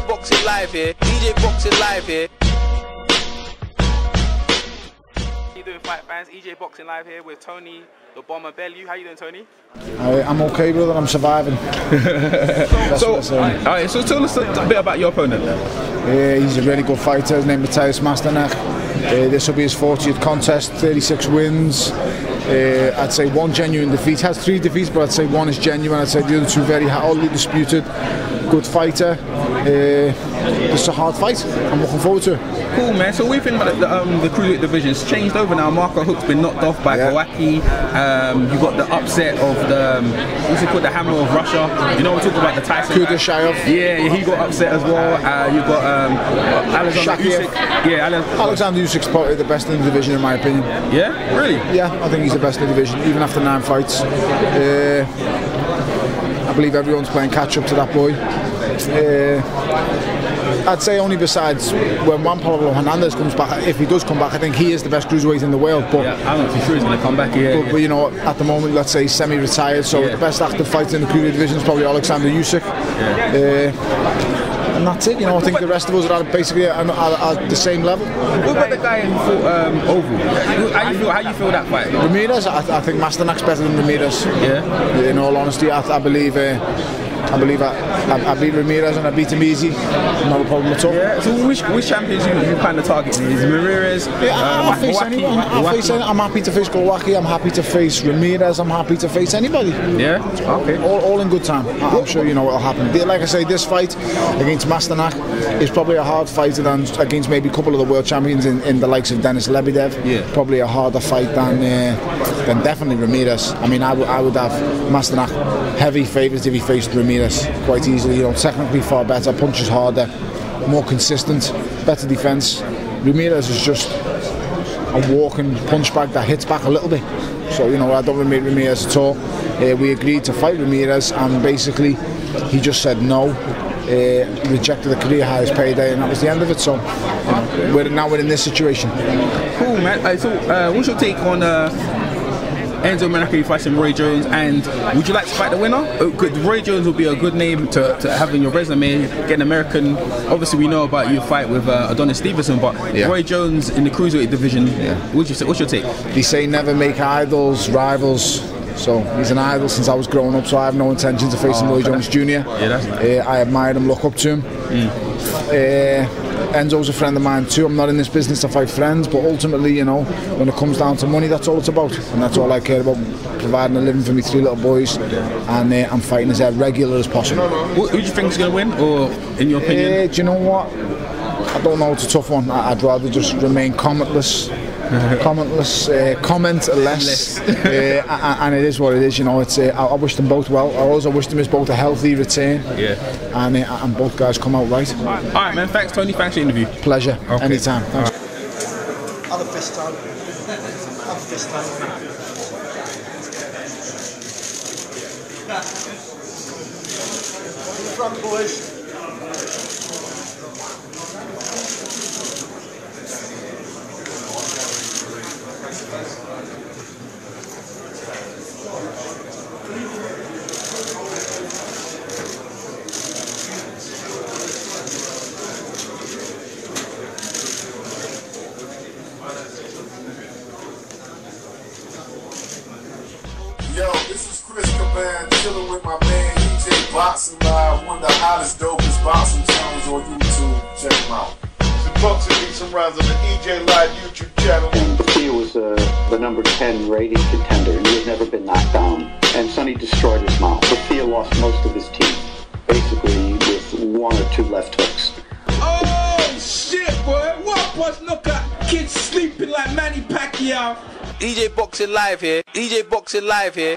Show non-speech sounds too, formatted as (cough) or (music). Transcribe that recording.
EJ Boxing Live here. EJ Boxing Live here. How you doing, fight fans? EJ Boxing Live here with Tony, the Bomber Bellew. How you doing, Tony? I, I'm okay, brother. I'm surviving. (laughs) So, what I say. all right, so tell us a bit about your opponent. Uh, he's a really good fighter. His name is Mateusz Masternak. Uh, this will be his 40th contest, 36 wins. Uh, I'd say one genuine defeat. Has three defeats, but I'd say one is genuine. I'd say the other two very hotly disputed. Good fighter. Uh, it's a hard fight. I'm looking forward to it. Cool, man. So we've been about the, um, the cruiserweight division's changed over now. Marco Huck's been knocked off by Yeah. Glowacki. Um, you got the upset of the um, what's it called, the Hammer of Russia. You know we're talking about the Tyson. Yeah, yeah, he got upset as well. Uh, you got um, Alexander Shakiev. Usyk. Yeah, Ale- Alexander Usyk's probably the best in the division, in my opinion. Yeah, really. Yeah, I think he's the best in the division, even after nine fights. Uh, I believe everyone's playing catch up to that boy. Uh, I'd say only besides when Yoan Pablo Hernandez comes back, if he does come back, I think he is the best cruiserweight in the world. But, Yeah, I'm not sure he's going to come back here. but, but you know, at the moment, let's say semi-retired. So Yeah. the best active fighter in the cruiserweight division is probably Alexander Usyk. Uh, and that's it. You know, I think the rest of us are basically at, at, at the same level. What about the guy who fought um, Oval? How you feel? How you feel that fight? Ramirez, I, I think Masternak's better than Ramirez. Yeah. In all honesty, I, I believe. Uh, I believe I, I, I beat Ramirez and I beat him easy. Not a problem at all. Yeah. So which which champions you you kind of targeting? Is Ramirez? Yeah, uh, I'll face anyone. I'll Waki- face any, I'm happy to face Glowacki. I'm happy to face Ramirez. I'm happy to face anybody. Yeah. Okay. All, all in good time. I'm sure you know what'll happen. Like I say, this fight against Masternak is probably a hard fight than against maybe a couple of the world champions in, in the likes of Denis Lebedev. Yeah. Probably a harder fight than uh, than definitely Ramirez. I mean, I would I would have Masternak heavy favourite if he faced Ramirez quite easily. You know, technically far better, punches harder, more consistent, better defence. Ramirez is just a walking punch bag that hits back a little bit. So you know, I don't rate Ramirez at all. Uh, we agreed to fight Ramirez, and basically, he just said no. Uh, rejected the career highest payday, and that was the end of it. So, you know, we're now we're in this situation. Cool, man. Uh, so, what's your take on uh, Enzo Maccarinelli fighting Roy Jones? And would you like to fight the winner? Could Roy Jones would be a good name to, to have in your resume. Get an American. Obviously, we know about your fight with uh, Adonis Stevenson, but Yeah. Roy Jones in the cruiserweight division. Yeah. What's your what's your take? They say never make idols rivals. So he's an idol since I was growing up. So I have no intentions of facing him, Roy Jones Jr. Yeah, that's nice. uh, I admire him, look up to him. Uh, Enzo's a friend of mine too. I'm not in this business to fight friends, but ultimately, you know, when it comes down to money, that's all it's about, and that's all I care about: providing a living for me three little boys, and uh, I'm fighting as regular as possible. Who, who do you think is going to win, or in your opinion? Uh, do you know what? I don't know. It's a tough one. I- I'd rather just remain commentless, (laughs) commentless, uh, comment less, uh, a- a- and it is what it is. You know, it's. Uh, I, I wish them both well. I also wish them is both a healthy return, Yeah. and uh, and both guys come out right. All right, man. Thanks, Tony. Thanks for the interview. Pleasure. Okay. Anytime. Thanks. Other fist time. Other fist time. Front boys. Yo, this is Chris Caban chilling with my man EJ Boxing Live, one of the hottest, dopest boxing channels on YouTube. Check him out. The boxing beat some rounds on the EJ Live YouTube channel. He was uh, the number 10 rating contender, and he had never been knocked down. And Sonny destroyed his mouth. Sophia lost most of his teeth, basically with one or two left hooks. Oh shit, boy! What was look Manny Pacquiao? EJ Boxing Live here. EJ Boxing Live here.